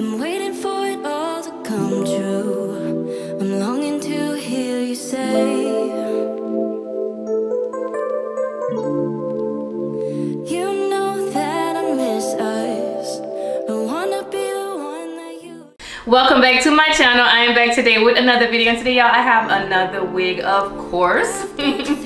I'm waiting for it all to come true. I'm longing to hear you say, You know that I miss. I wanna be one that you. Welcome back to my channel. I am back today with another video and today y'all I have another wig of course.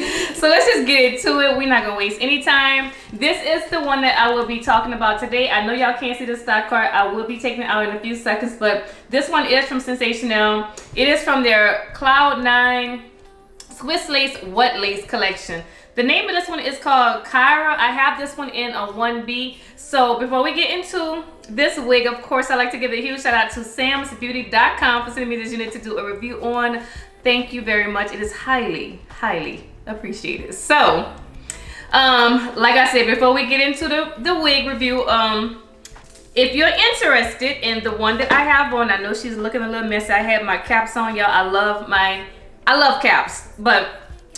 so let's just get into it. We're not gonna waste any time. This is the one that I will be talking about today. I know y'all can't see the stock card. I will be taking it out in a few seconds but this one is from Sensationnel. It is from their Cloud 9 Swiss Lace What Lace collection. The name of this one is called Kaira. I have this one in a 1B. So before we get into this wig, of course, I'd like to give a huge shout out to samsbeauty.com for sending me this unit to do a review on. Thank you very much. It is highly, highly appreciated. So, um, like I said, before we get into the, the wig review, um, if you're interested in the one that I have on, I know she's looking a little messy. I had my caps on, y'all. I love my, I love caps, but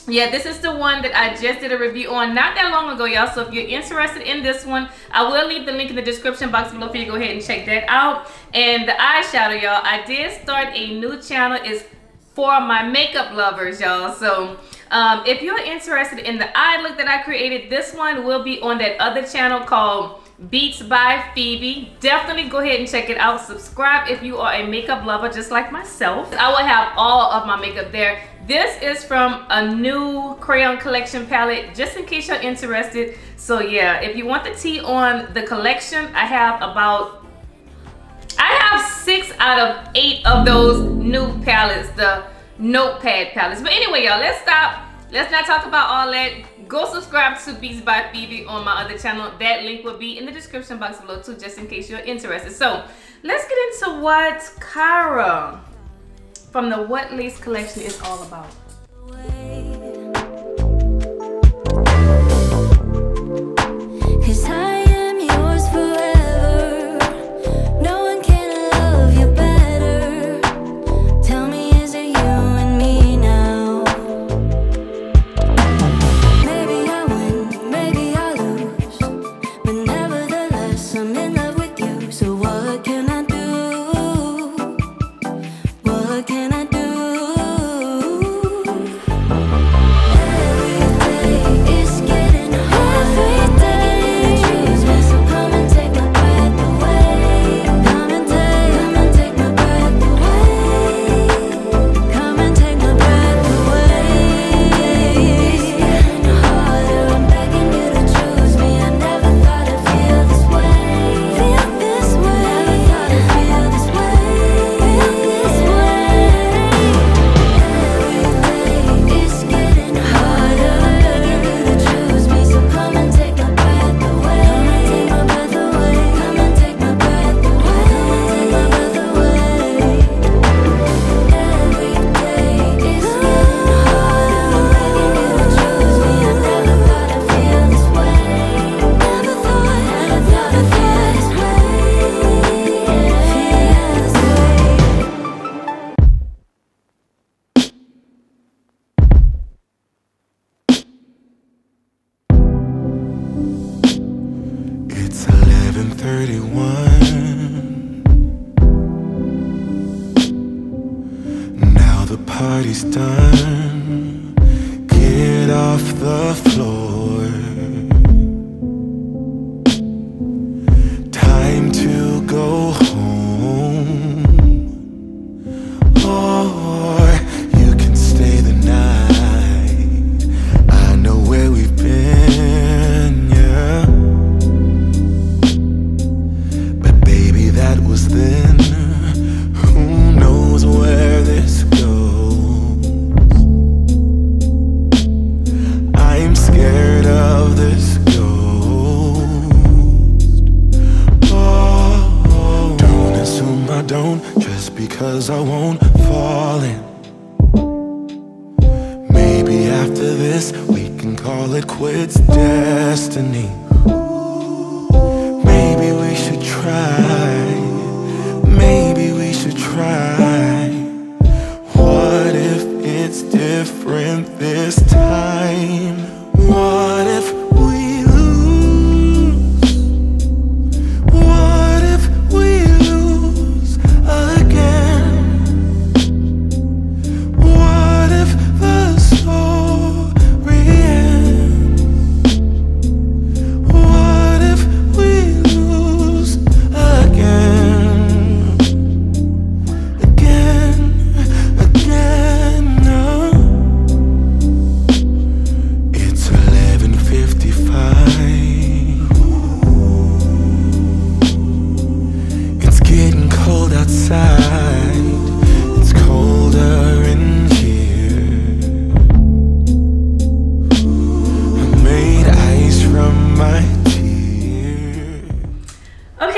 yeah this is the one that i just did a review on not that long ago y'all so if you're interested in this one i will leave the link in the description box below for you to go ahead and check that out and the eyeshadow y'all i did start a new channel is for my makeup lovers y'all so um, if you're interested in the eye look that i created this one will be on that other channel called Beats by Fee-Bee. Definitely go ahead and check it out. Subscribe if you are a makeup lover just like myself. I will have all of my makeup there. This is from a new crayon collection palette, just in case you're interested. So yeah, if you want the tea on the collection, I have about, out of eight of those new palettes, the notepad palettes. But anyway, y'all, let's stop. Let's not talk about all that. Go subscribe to Beats by Fee-Bee on my other channel. That link will be in the description box below too, just in case you're interested. So let's get into what Kaira from the What Lace collection is all about. 31 Now the party's done. Get off the floor. It quits destiny. Maybe we should try. Maybe we should try. What if it's different this time? What if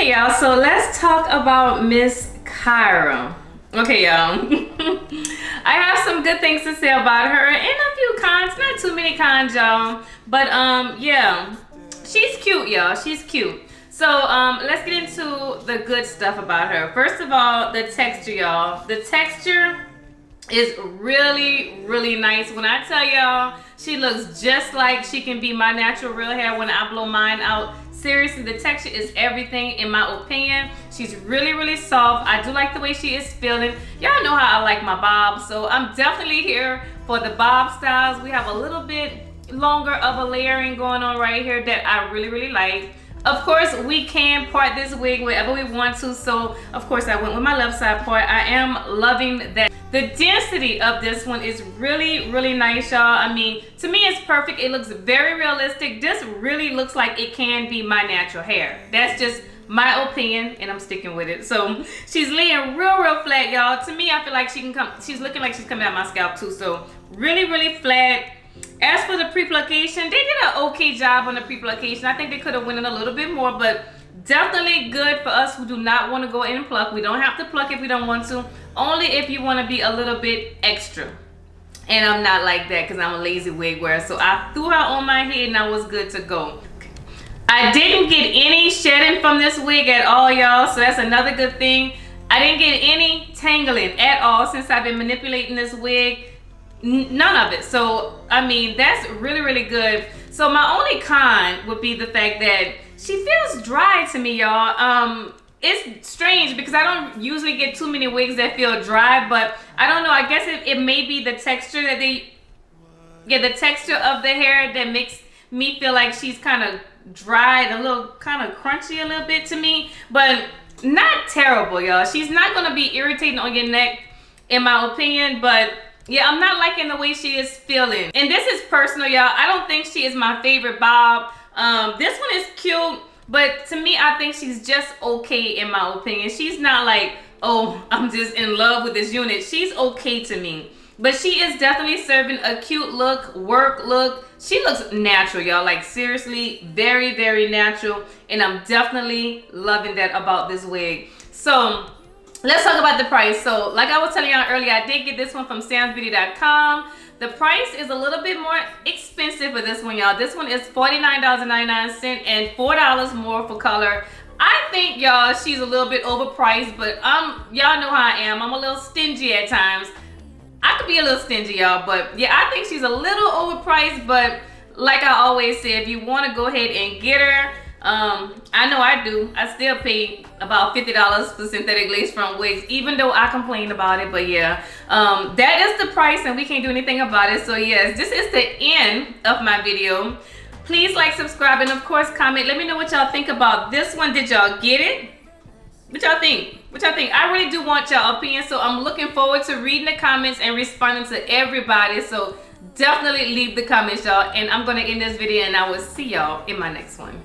y'all. So let's talk about Miss Kaira. Okay, y'all. I have some good things to say about her and a few cons. Not too many cons, y'all. But um, yeah, she's cute, y'all. She's cute. So um, let's get into the good stuff about her. First of all, the texture, y'all. The texture is really, really nice. When I tell y'all, she looks just like she can be my natural real hair when I blow mine out. Seriously, the texture is everything in my opinion. She's really, really soft. I do like the way she is feeling. Y'all know how I like my bobs, so I'm definitely here for the bob styles. We have a little bit longer of a layering going on right here that I really, really like. Of course, we can part this wig wherever we want to. So, of course, I went with my left side part. I am loving that. The density of this one is really, really nice, y'all. I mean, to me, it's perfect. It looks very realistic. This really looks like it can be my natural hair. That's just my opinion and I'm sticking with it. So she's laying real, real flat, y'all. To me, I feel like she can come, she's looking like she's coming out my scalp too. So really, really flat. As for the pre-plication, they did an okay job on the pre-plication. I think they could have went in a little bit more, but definitely good for us who do not want to go in and pluck. We don't have to pluck if we don't want to. Only if you want to be a little bit extra. And I'm not like that because I'm a lazy wig wearer. So I threw her on my head and I was good to go. I didn't get any shedding from this wig at all, y'all. So that's another good thing. I didn't get any tangling at all since I've been manipulating this wig none of it so i mean that's really really good so my only con would be the fact that she feels dry to me y'all um it's strange because i don't usually get too many wigs that feel dry but i don't know i guess it, it may be the texture that they yeah the texture of the hair that makes me feel like she's kind of dried a little kind of crunchy a little bit to me but not terrible y'all she's not gonna be irritating on your neck in my opinion but yeah, I'm not liking the way she is feeling. And this is personal, y'all. I don't think she is my favorite bob. Um, this one is cute, but to me, I think she's just okay in my opinion. She's not like, oh, I'm just in love with this unit. She's okay to me. But she is definitely serving a cute look, work look. She looks natural, y'all. Like seriously, very, very natural. And I'm definitely loving that about this wig. So let's talk about the price. So like I was telling y'all earlier, I did get this one from samsbeauty.com. The price is a little bit more expensive for this one, y'all. This one is $49.99 and $4 more for color. I think y'all she's a little bit overpriced, but um y'all know how I am. I'm a little stingy at times. I could be a little stingy, y'all, but yeah, I think she's a little overpriced, but like I always say, if you want to go ahead and get her, um, I know I do. I still pay about $50 for synthetic lace front wigs, even though I complain about it. But yeah, um, that is the price and we can't do anything about it. So yes, this is the end of my video. Please like, subscribe, and of course comment. Let me know what y'all think about this one. Did y'all get it? What y'all think? What y'all think? I really do want y'all opinion. So I'm looking forward to reading the comments and responding to everybody. So definitely leave the comments, y'all. And I'm going to end this video and I will see y'all in my next one.